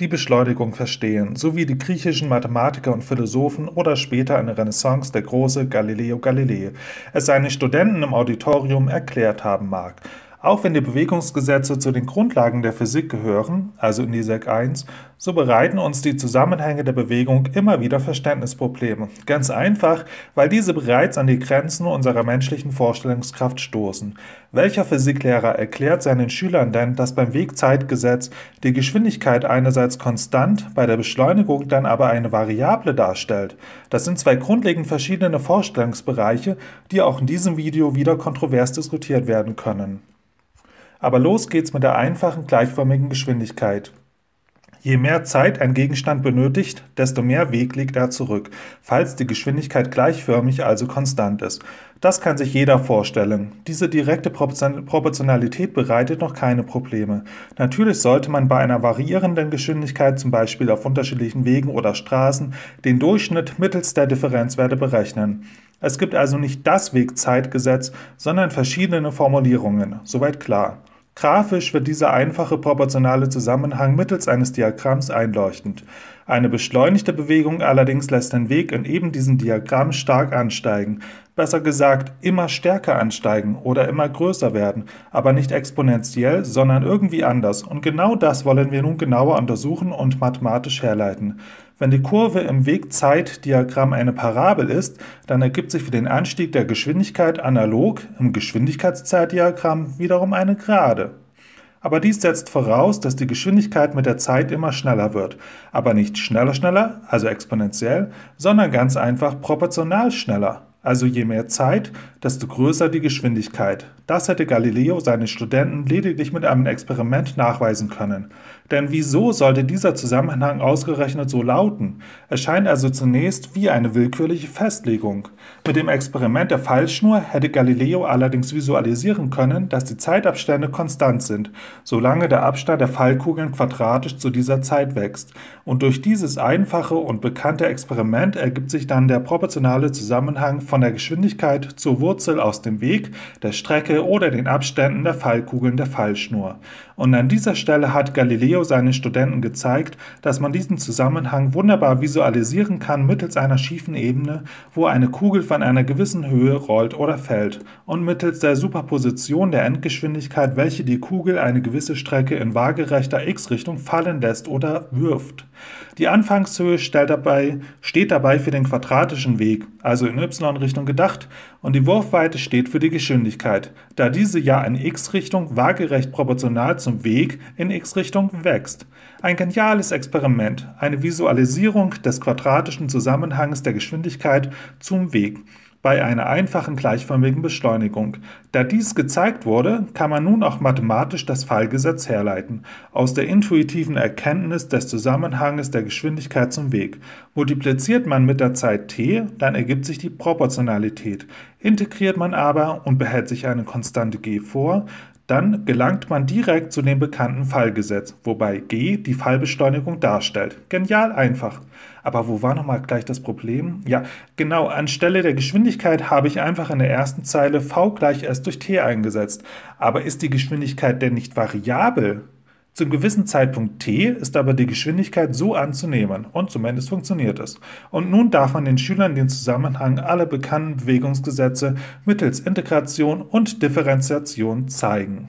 die Beschleunigung verstehen, so wie die griechischen Mathematiker und Philosophen oder später in der Renaissance der große Galileo Galilei es seinen Studenten im Auditorium erklärt haben mag. Auch wenn die Bewegungsgesetze zu den Grundlagen der Physik gehören, also in die Sek 1, so bereiten uns die Zusammenhänge der Bewegung immer wieder Verständnisprobleme. Ganz einfach, weil diese bereits an die Grenzen unserer menschlichen Vorstellungskraft stoßen. Welcher Physiklehrer erklärt seinen Schülern denn, dass beim Wegzeitgesetz die Geschwindigkeit einerseits konstant, bei der Beschleunigung dann aber eine Variable darstellt? Das sind zwei grundlegend verschiedene Vorstellungsbereiche, die auch in diesem Video wieder kontrovers diskutiert werden können. Aber los geht's mit der einfachen gleichförmigen Geschwindigkeit. Je mehr Zeit ein Gegenstand benötigt, desto mehr Weg legt er zurück, falls die Geschwindigkeit gleichförmig, also konstant ist. Das kann sich jeder vorstellen. Diese direkte Proportionalität bereitet noch keine Probleme. Natürlich sollte man bei einer variierenden Geschwindigkeit, zum Beispiel auf unterschiedlichen Wegen oder Straßen, den Durchschnitt mittels der Differenzwerte berechnen. Es gibt also nicht das Wegzeitgesetz, sondern verschiedene Formulierungen. Soweit klar. Grafisch wird dieser einfache proportionale Zusammenhang mittels eines Diagramms einleuchtend. Eine beschleunigte Bewegung allerdings lässt den Weg in eben diesem Diagramm stark ansteigen, besser gesagt immer stärker ansteigen oder immer größer werden, aber nicht exponentiell, sondern irgendwie anders. Und genau das wollen wir nun genauer untersuchen und mathematisch herleiten. Wenn die Kurve im Wegzeitdiagramm eine Parabel ist, dann ergibt sich für den Anstieg der Geschwindigkeit analog im Geschwindigkeitszeitdiagramm wiederum eine Gerade. Aber dies setzt voraus, dass die Geschwindigkeit mit der Zeit immer schneller wird, aber nicht schneller schneller, also exponentiell, sondern ganz einfach proportional schneller. Also je mehr Zeit, desto größer die Geschwindigkeit. Das hätte Galileo seinen Studenten lediglich mit einem Experiment nachweisen können. Denn wieso sollte dieser Zusammenhang ausgerechnet so lauten? Es scheint also zunächst wie eine willkürliche Festlegung. Mit dem Experiment der Fallschnur hätte Galileo allerdings visualisieren können, dass die Zeitabstände konstant sind, solange der Abstand der Fallkugeln quadratisch zu dieser Zeit wächst. Und durch dieses einfache und bekannte Experiment ergibt sich dann der proportionale Zusammenhang von der Geschwindigkeit zur Wurzel aus dem Weg, der Strecke oder den Abständen der Fallkugeln der Fallschnur. Und an dieser Stelle hat Galileo seinen Studenten gezeigt, dass man diesen Zusammenhang wunderbar visualisieren kann mittels einer schiefen Ebene, wo eine Kugel von einer gewissen Höhe rollt oder fällt, und mittels der Superposition der Endgeschwindigkeit, welche die Kugel eine gewisse Strecke in waagerechter x-Richtung fallen lässt oder wirft. Die Anfangshöhe dabei, steht dabei für den quadratischen Weg, also in y-Richtung gedacht, und die Wurfweite steht für die Geschwindigkeit, da diese ja in x-Richtung waagerecht proportional zum Weg in x-Richtung wächst. Ein geniales Experiment, eine Visualisierung des quadratischen Zusammenhangs der Geschwindigkeit zum Weg bei einer einfachen gleichförmigen Beschleunigung. Da dies gezeigt wurde, kann man nun auch mathematisch das Fallgesetz herleiten, aus der intuitiven Erkenntnis des Zusammenhanges der Geschwindigkeit zum Weg. Multipliziert man mit der Zeit t, dann ergibt sich die Proportionalität. Integriert man aber und behält sich eine Konstante g vor, dann gelangt man direkt zu dem bekannten Fallgesetz, wobei g die Fallbeschleunigung darstellt. Genial einfach. Aber wo war nochmal gleich das Problem? Ja, genau, anstelle der Geschwindigkeit habe ich einfach in der ersten Zeile v gleich s durch t eingesetzt. Aber ist die Geschwindigkeit denn nicht variabel? Zum gewissen Zeitpunkt t ist aber die Geschwindigkeit so anzunehmen, und zumindest funktioniert es. Und nun darf man den Schülern den Zusammenhang aller bekannten Bewegungsgesetze mittels Integration und Differenziation zeigen.